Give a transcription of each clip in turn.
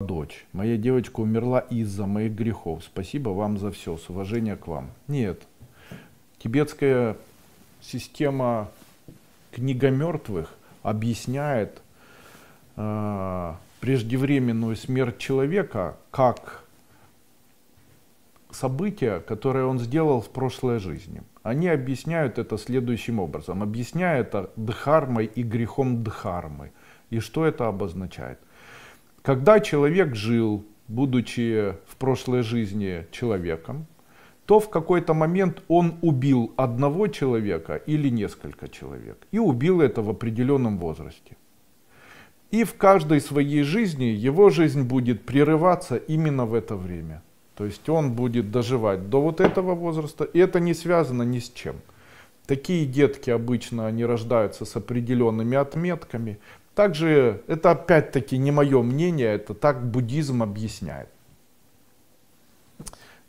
дочь. Моя девочка умерла из-за моих грехов. Спасибо вам за все. С уважением к вам. Нет. Тибетская система книга мертвых объясняет э, преждевременную смерть человека как событие, которое он сделал в прошлой жизни. Они объясняют это следующим образом. Объясняют это дхармой и грехом дхармы. И что это обозначает? Когда человек жил, будучи в прошлой жизни человеком, то в какой-то момент он убил одного человека или несколько человек. И убил это в определенном возрасте. И в каждой своей жизни его жизнь будет прерываться именно в это время. То есть он будет доживать до вот этого возраста, и это не связано ни с чем. Такие детки обычно они рождаются с определенными отметками. Также это опять-таки не мое мнение, это так буддизм объясняет.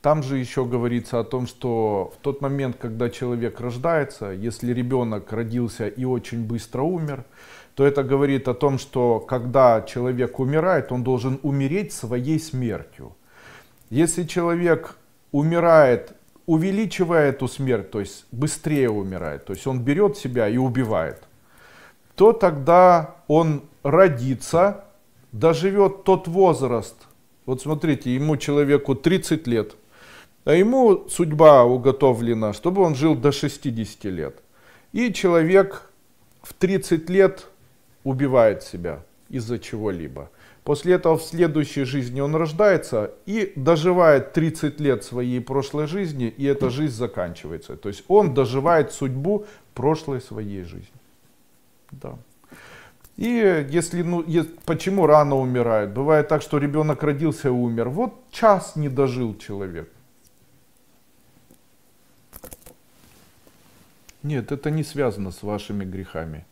Там же еще говорится о том, что в тот момент, когда человек рождается, если ребенок родился и очень быстро умер, то это говорит о том, что когда человек умирает, он должен умереть своей смертью. Если человек умирает, увеличивая эту смерть, то есть быстрее умирает, то есть он берет себя и убивает, то тогда он родится, доживет тот возраст. Вот смотрите, ему человеку 30 лет, а ему судьба уготовлена, чтобы он жил до 60 лет. И человек в 30 лет убивает себя из-за чего-либо. После этого в следующей жизни он рождается и доживает 30 лет своей прошлой жизни, и эта жизнь заканчивается. То есть он доживает судьбу прошлой своей жизни. Да. И если, ну, почему рано умирают? Бывает так, что ребенок родился и умер. Вот час не дожил человек. Нет, это не связано с вашими грехами.